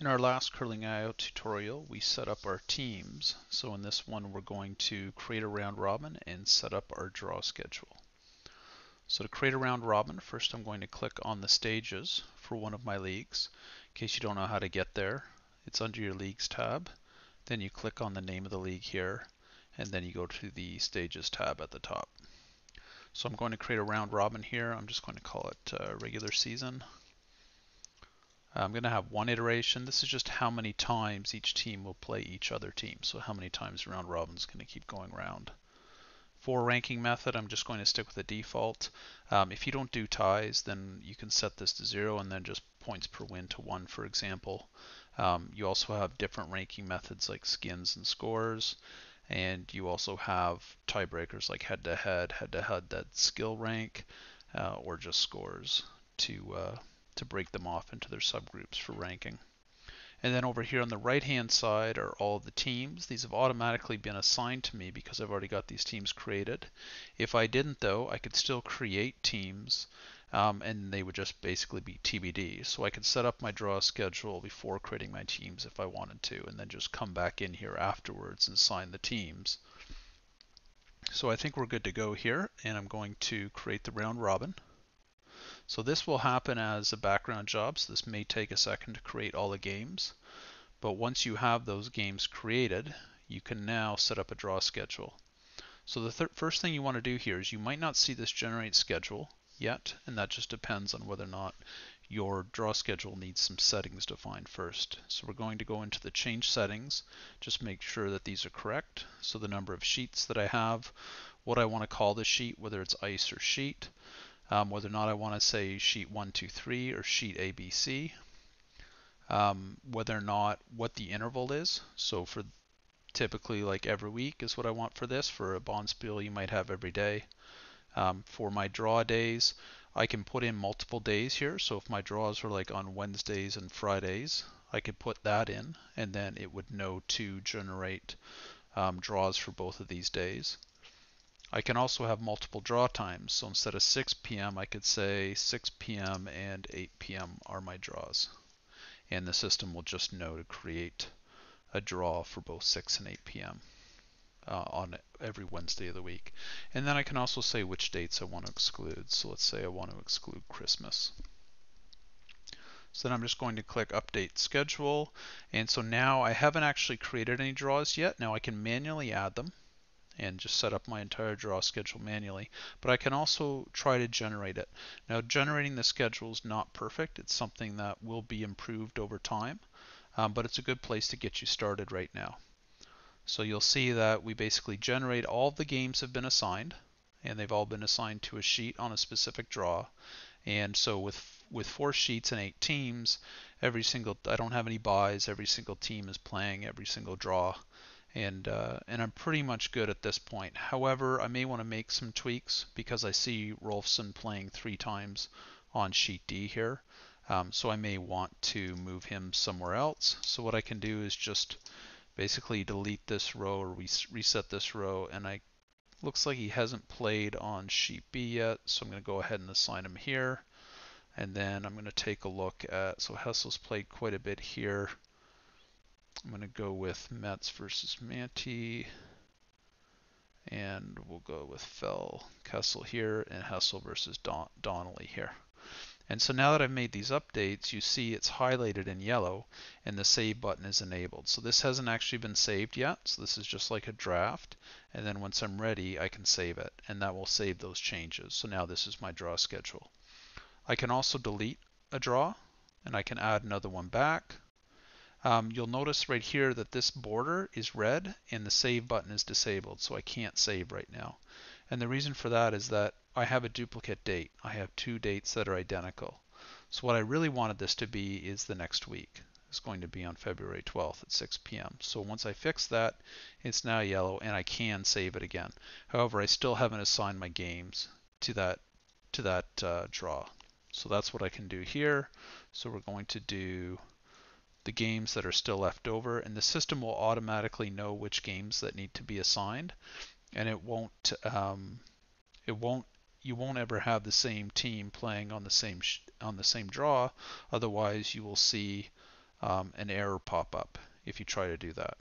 In our last Curling.io tutorial, we set up our teams. So in this one, we're going to create a round robin and set up our draw schedule. So to create a round robin, first I'm going to click on the stages for one of my leagues. In case you don't know how to get there, it's under your leagues tab. Then you click on the name of the league here, and then you go to the stages tab at the top. So I'm going to create a round robin here. I'm just going to call it uh, regular season. I'm going to have one iteration. This is just how many times each team will play each other team. So how many times round robin is going to keep going round. For ranking method, I'm just going to stick with the default. Um, if you don't do ties, then you can set this to zero and then just points per win to one, for example. Um, you also have different ranking methods like skins and scores. And you also have tiebreakers like head to head, head to head, that skill rank, uh, or just scores to uh, to break them off into their subgroups for ranking. And then over here on the right hand side are all the teams. These have automatically been assigned to me because I've already got these teams created. If I didn't though, I could still create teams um, and they would just basically be TBD. So I could set up my draw schedule before creating my teams if I wanted to and then just come back in here afterwards and sign the teams. So I think we're good to go here and I'm going to create the round robin. So this will happen as a background job, so this may take a second to create all the games. But once you have those games created, you can now set up a draw schedule. So the first thing you want to do here is you might not see this generate schedule yet, and that just depends on whether or not your draw schedule needs some settings defined first. So we're going to go into the change settings, just make sure that these are correct. So the number of sheets that I have, what I want to call the sheet, whether it's ice or sheet, um, whether or not I want to say sheet 1, 2, 3 or sheet ABC, um, whether or not what the interval is. So for typically like every week is what I want for this. For a bonspiel you might have every day. Um, for my draw days, I can put in multiple days here. So if my draws were like on Wednesdays and Fridays, I could put that in and then it would know to generate um, draws for both of these days. I can also have multiple draw times. So instead of 6 p.m., I could say 6 p.m. and 8 p.m. are my draws. And the system will just know to create a draw for both 6 and 8 p.m. Uh, on every Wednesday of the week. And then I can also say which dates I want to exclude. So let's say I want to exclude Christmas. So then I'm just going to click update schedule. And so now I haven't actually created any draws yet. Now I can manually add them and just set up my entire draw schedule manually. But I can also try to generate it. Now generating the schedule is not perfect. It's something that will be improved over time, um, but it's a good place to get you started right now. So you'll see that we basically generate all the games have been assigned and they've all been assigned to a sheet on a specific draw. And so with with four sheets and eight teams, every single I don't have any byes. Every single team is playing every single draw and uh, and I'm pretty much good at this point. However, I may want to make some tweaks because I see Rolfson playing three times on sheet D here. Um, so I may want to move him somewhere else. So what I can do is just basically delete this row or reset this row and I looks like he hasn't played on sheet B yet so I'm going to go ahead and assign him here and then I'm going to take a look at so Hessel's played quite a bit here I'm going to go with Metz versus Manti. And we'll go with Fell Kessel here and Hessel versus Don Donnelly here. And so now that I've made these updates, you see it's highlighted in yellow and the save button is enabled. So this hasn't actually been saved yet. So this is just like a draft. And then once I'm ready, I can save it and that will save those changes. So now this is my draw schedule. I can also delete a draw and I can add another one back um, you'll notice right here that this border is red and the save button is disabled, so I can't save right now. And the reason for that is that I have a duplicate date. I have two dates that are identical. So what I really wanted this to be is the next week. It's going to be on February 12th at 6 p.m. So once I fix that, it's now yellow and I can save it again. However, I still haven't assigned my games to that to that uh, draw. So that's what I can do here. So we're going to do the games that are still left over and the system will automatically know which games that need to be assigned and it won't um, it won't you won't ever have the same team playing on the same on the same draw otherwise you will see um, an error pop up if you try to do that.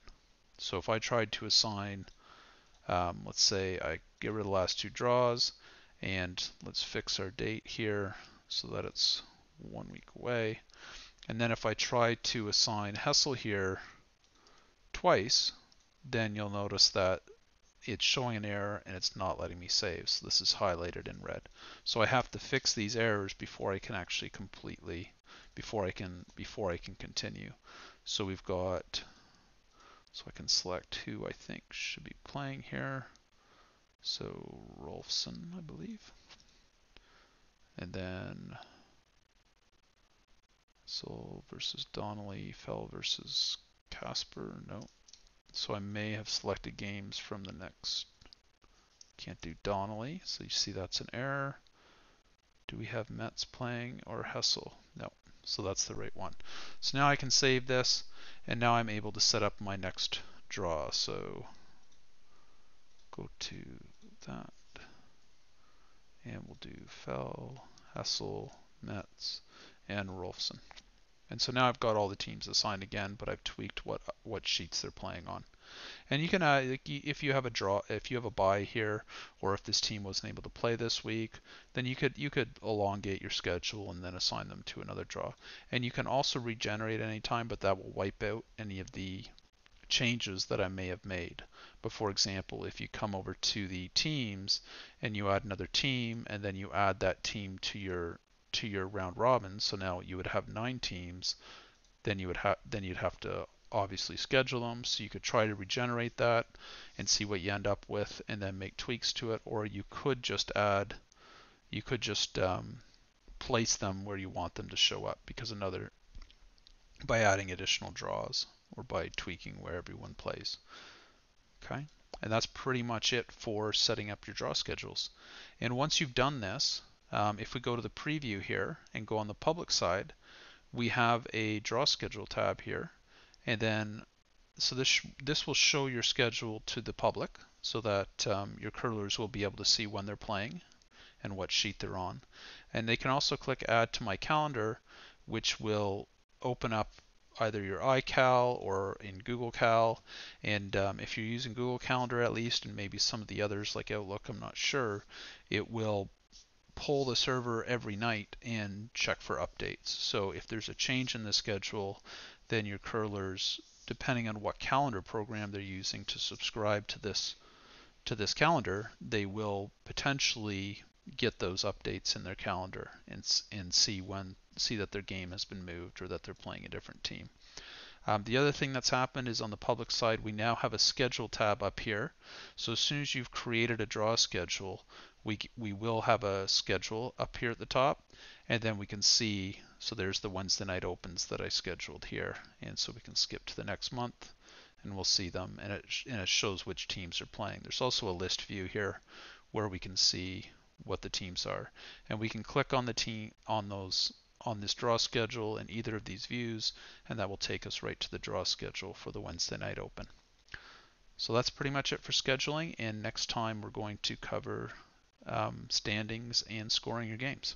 So if I tried to assign, um, let's say I get rid of the last two draws and let's fix our date here so that it's one week away. And then if I try to assign Hessel here twice, then you'll notice that it's showing an error and it's not letting me save. So this is highlighted in red. So I have to fix these errors before I can actually completely, before I can, before I can continue. So we've got, so I can select who I think should be playing here. So Rolfson, I believe. And then Sol versus Donnelly, Fell versus Casper, no. So I may have selected games from the next, can't do Donnelly, so you see that's an error. Do we have Metz playing or Hessel? No, so that's the right one. So now I can save this, and now I'm able to set up my next draw. So go to that, and we'll do Fell, Hessel, Metz, and Rolfson. And so now I've got all the teams assigned again, but I've tweaked what what sheets they're playing on. And you can, uh, if you have a draw, if you have a bye here, or if this team wasn't able to play this week, then you could you could elongate your schedule and then assign them to another draw. And you can also regenerate any time, but that will wipe out any of the changes that I may have made. But for example, if you come over to the teams and you add another team, and then you add that team to your to your round robin, so now you would have nine teams, then you would have then you'd have to obviously schedule them. So you could try to regenerate that and see what you end up with, and then make tweaks to it, or you could just add, you could just um, place them where you want them to show up because another by adding additional draws or by tweaking where everyone plays. Okay, and that's pretty much it for setting up your draw schedules. And once you've done this, um, if we go to the preview here and go on the public side, we have a draw schedule tab here. And then, so this, this will show your schedule to the public so that um, your curlers will be able to see when they're playing and what sheet they're on. And they can also click add to my calendar, which will open up either your iCal or in Google Cal. And um, if you're using Google Calendar at least, and maybe some of the others like Outlook, I'm not sure, it will pull the server every night and check for updates. So if there's a change in the schedule, then your curlers, depending on what calendar program they're using to subscribe to this to this calendar, they will potentially get those updates in their calendar and and see when see that their game has been moved or that they're playing a different team. Um, the other thing that's happened is on the public side, we now have a schedule tab up here. So as soon as you've created a draw schedule, we, we will have a schedule up here at the top and then we can see so there's the Wednesday night opens that I scheduled here and so we can skip to the next month and we'll see them and it, and it shows which teams are playing. There's also a list view here where we can see what the teams are and we can click on the team on those on this draw schedule in either of these views and that will take us right to the draw schedule for the Wednesday night open. So that's pretty much it for scheduling and next time we're going to cover um, standings and scoring your games.